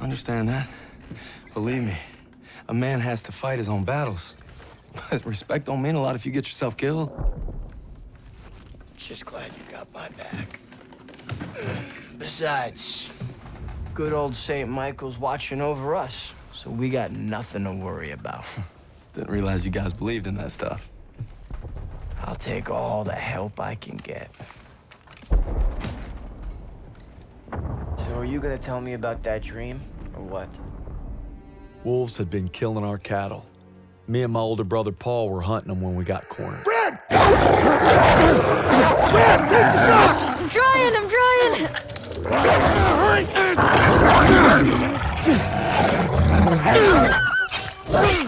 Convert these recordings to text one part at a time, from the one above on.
Understand that. Believe me, a man has to fight his own battles. But respect don't mean a lot if you get yourself killed. Just glad you got my back. Besides, good old St. Michael's watching over us, so we got nothing to worry about. Didn't realize you guys believed in that stuff. I'll take all the help I can get. So are you gonna tell me about that dream, or what? Wolves had been killing our cattle. Me and my older brother Paul were hunting them when we got cornered. Red! Red, take the shot! I'm trying, I'm trying. You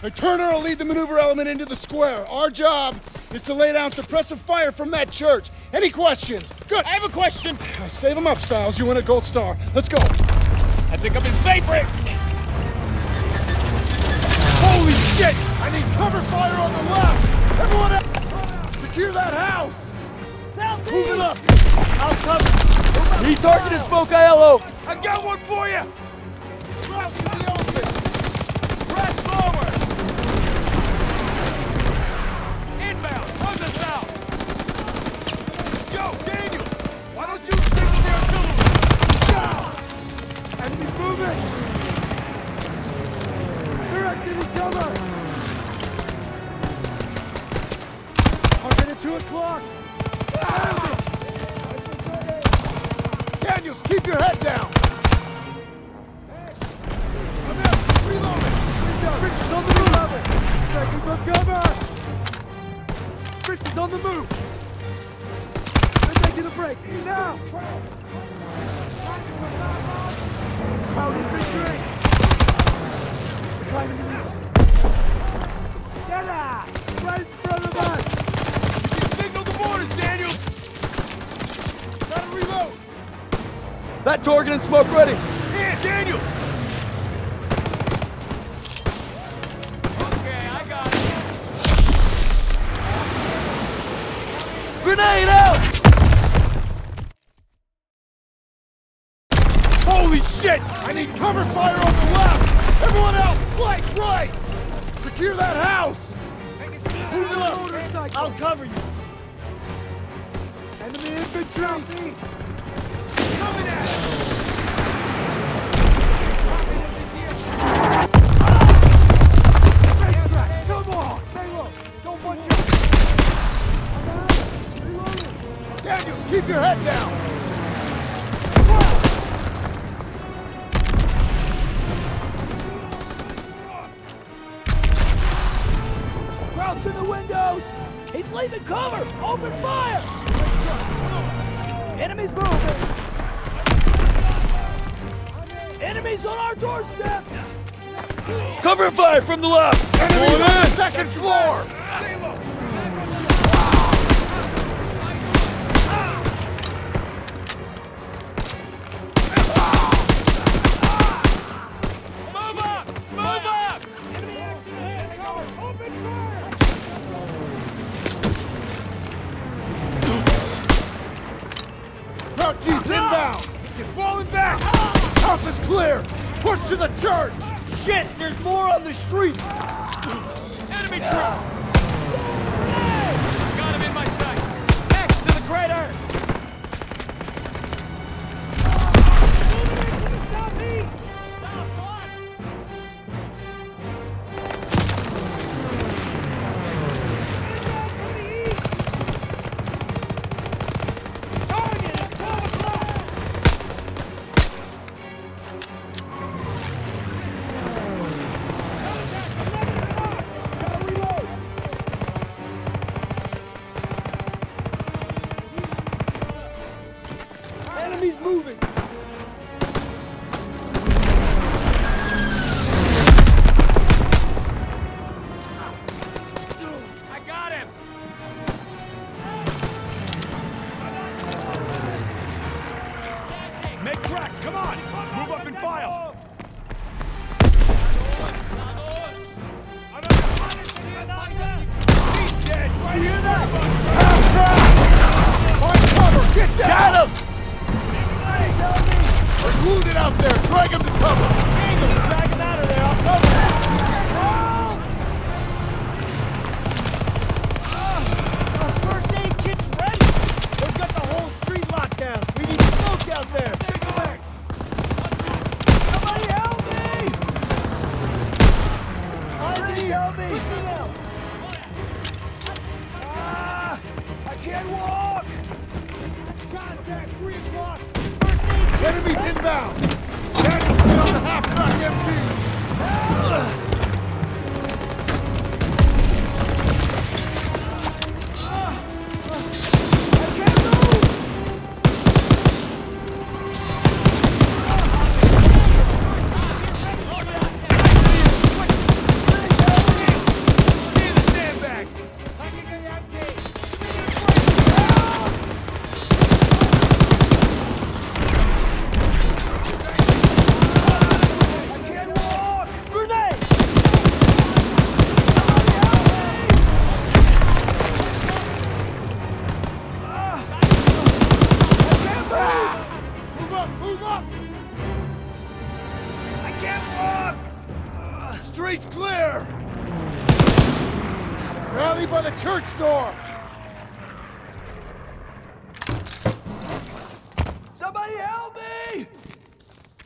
Come! Now, Turner will lead the maneuver element into the square. Our job is to lay down suppressive fire from that church. Any questions? Good. I have a question. Save them up, Stiles. You win a gold star. Let's go. I think I'm his favorite. Holy shit! I need cover fire on the left. Everyone else, secure that house. Southeast. Move it up. I'll cover. He targeted Smoke Aiello! I got one for you. Moving. Exiting cover. Target at 2 o'clock. Daniels, keep your head down. I'm out. Reloading. Rich is on the move. Taking for cover. Rich is on the move. They're taking a break. Now. Crowd infantry. We're trying to move. Get out! Right in front of us! You can signal the mortars, Daniels! Gotta reload! That target and smoke ready! Here, Daniels! Okay, I got it. Grenade out! Holy shit! I need cover fire on the left! Everyone else, flank right! Secure that house! Move up! I'll cover you! Enemy infantry! Coming at us! Daniels, keep your head down! In the windows! He's leaving cover! Open fire! Enemies moving! Enemies on our doorstep! Cover fire from the left! Enemy on the second floor! There's more on the street! Enemy troops! Got him in my sight! Next to the crater! enemy's moving! Church door! Somebody help me!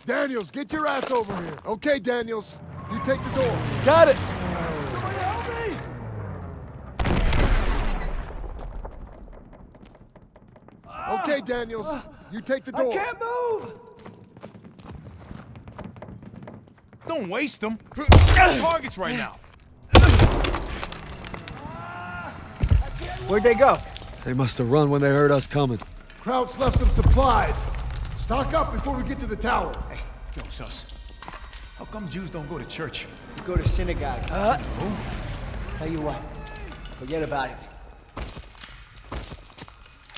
Daniels, get your ass over here. Okay, Daniels, you take the door. Got it! Somebody help me! Ah. Okay, Daniels, ah. you take the door. I can't move! Don't waste them! Targets right now! Where'd they go? They must have run when they heard us coming. Krauts left some supplies. Stock up before we get to the tower. Hey, yo, sus. How come Jews don't go to church? You go to synagogue. Uh, Tell you what, forget about it.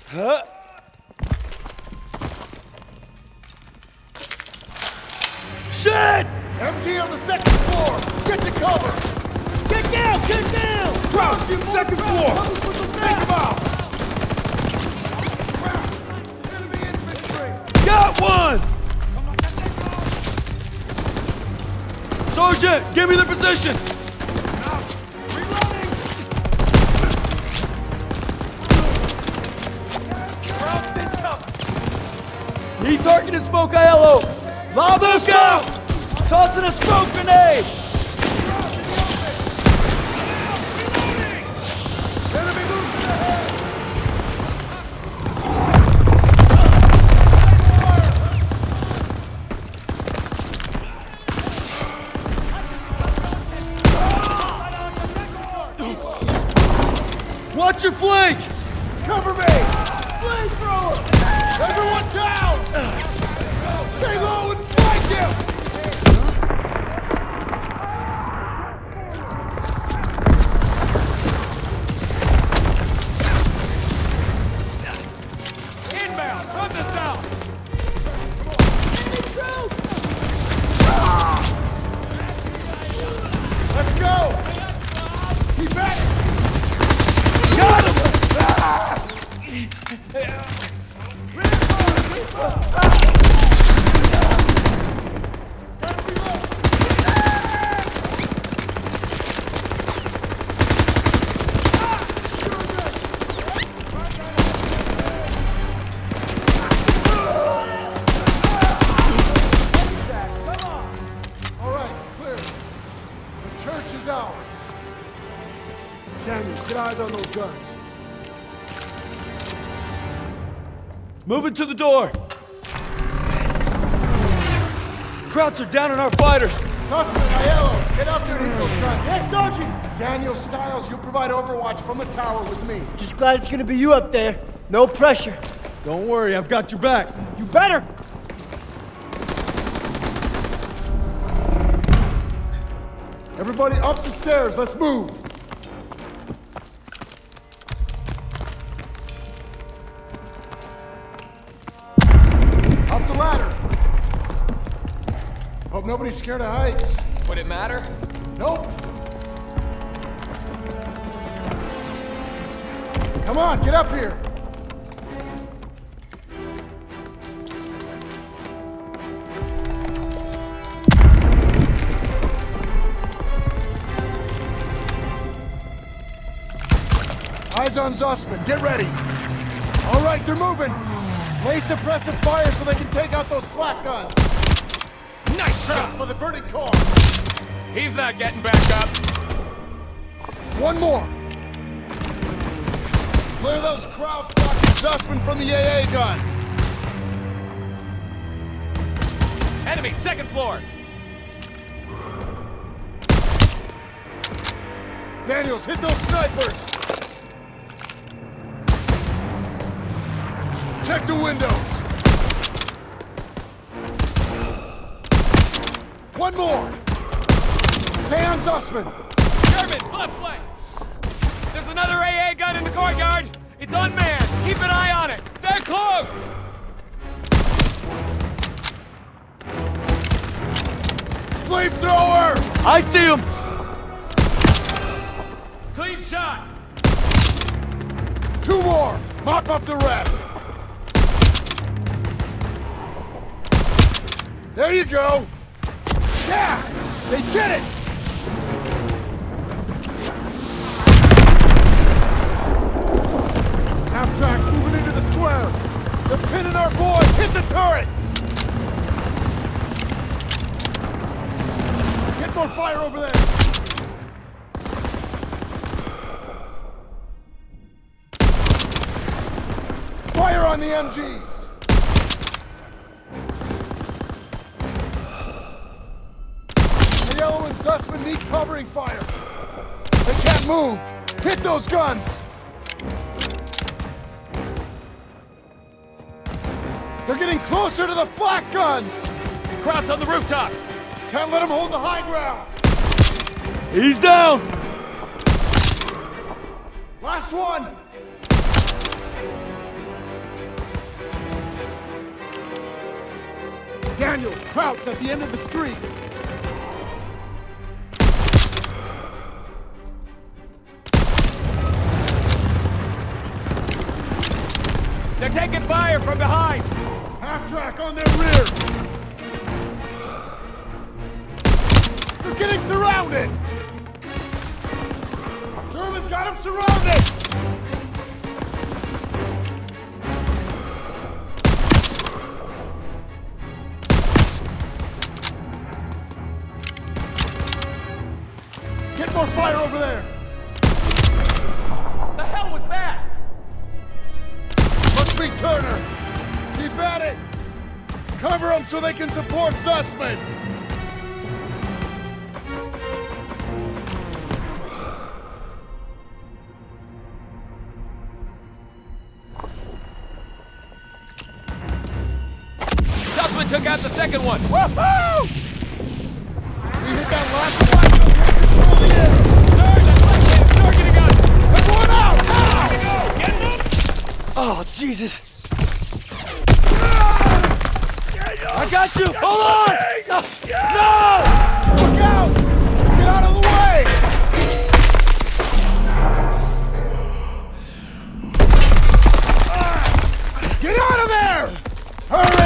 Huh? Shit! MG on the second floor. Get to cover. Get down! Get down! Krauts, second floor. Got one! Sergeant, give me the position! Need target smoke Aiello! Lob us out! Tossing a smoke grenade! guns. Moving to the door. Krauts are down on our fighters. Zussman, Aiello, get up there and those guns. Yes, Sergeant. Daniel Stiles, you provide overwatch from the tower with me. Just glad it's gonna be you up there. No pressure. Don't worry, I've got your back. You better. Everybody up the stairs, let's move. Nobody's scared of heights. Would it matter? Nope. Come on, get up here. Eyes on Zussman. Get ready. All right, they're moving. Lay suppressive fire so they can take out those flak guns. For the burning car. He's not getting back up. One more. Clear those crowds blocking Zussman from the AA gun. Enemy, second floor. Daniels, hit those snipers. Check the windows. One more. Stay on Zussman. Germans, left flank. There's another AA gun in the courtyard. It's unmanned. Keep an eye on it. They're close. Flamethrower! I see him! Clean shot. Two more. Mop up the rest. There you go. Yeah! They did it! Half tracks moving into the square. They're pinning our boys. Hit the turrets! Get more fire over there. Fire on the MGs! Zussman need covering fire. They can't move. Hit those guns! They're getting closer to the flak guns! Krauts on the rooftops. Can't let them hold the high ground! He's down! Last one! Daniel, Krauts at the end of the street! Fire from behind. Half track on their rear! They're getting surrounded! Germans got them surrounded! Get more fire over there! The hell was that? Be Turner! Keep at it! Cover them so they can support Zussman! Zussman took out the second one. Woohoo! Oh, Jesus! I got you! Hold on! No! Look out! Get out of the way! Get out of there! Hurry!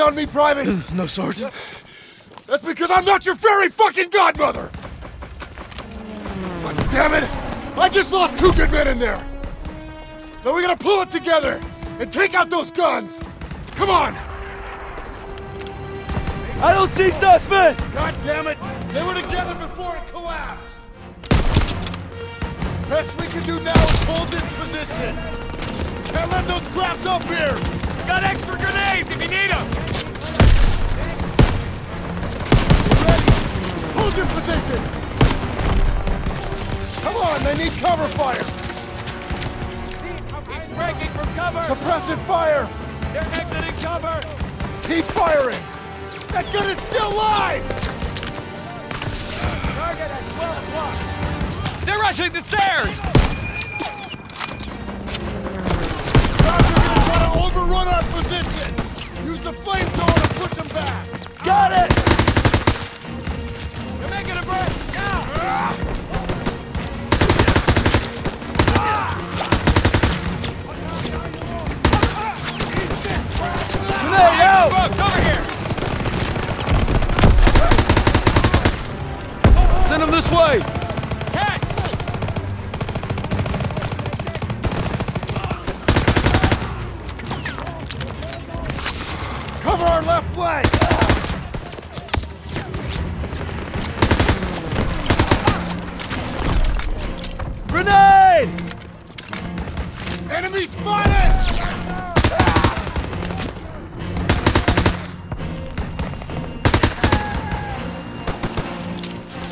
You on me, Private? Uh, no, Sergeant. That's because I'm not your fairy fucking godmother! God damn it! I just lost two good men in there! Now we gotta pull it together and take out those guns! Come on! I don't see suspect! God damn it! They were together before it collapsed! Best we can do now is hold this position! Can't let those scraps up here! Got extra grenades if you need them! Hold position! Come on, they need cover fire! He's breaking from cover! Suppressive fire! They're exiting cover! Keep firing! That gun is still live! Target at 12 o'clock! They're rushing the stairs! Are gonna try to overrun our position! Use the flamethrower to push them back! Got it! They're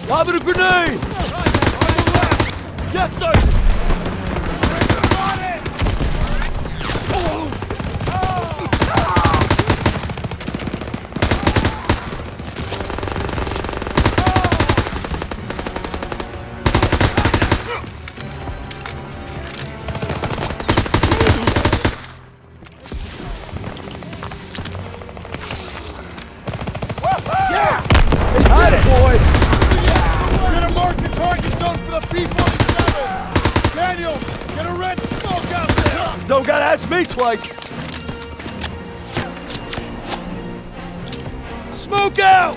Lobbing a grenade! Yes, Sergeant! Daniel, get a red smoke out there! Don't gotta ask me twice! Smoke out!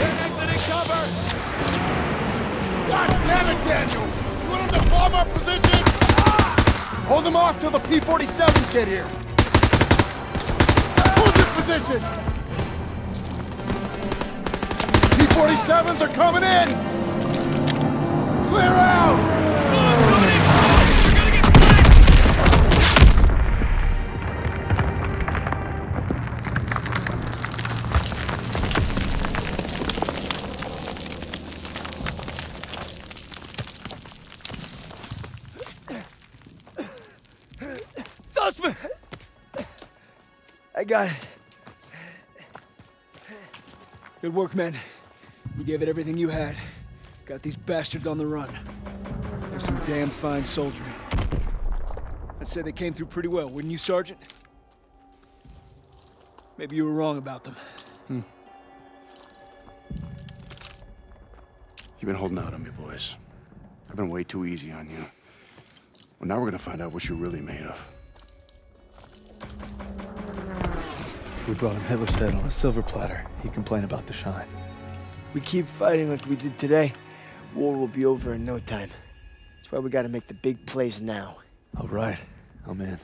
Exiting cover! God damn it, Daniel! You want them to bomb our position? Hold them off till the P-47s get here! Hold your position! P-47s are coming in! Clear out! Got it. Good work, men. You gave it everything you had. Got these bastards on the run. They're some damn fine soldiery. I'd say they came through pretty well, wouldn't you, Sergeant? Maybe you were wrong about them. Hmm. You've been holding out on me, boys. I've been way too easy on you. Well, now we're gonna find out what you're really made of. We brought him Hitler's head on a silver platter, he'd complain about the shine. We keep fighting like we did today, war will be over in no time. That's why we gotta make the big plays now. All right, I'm in.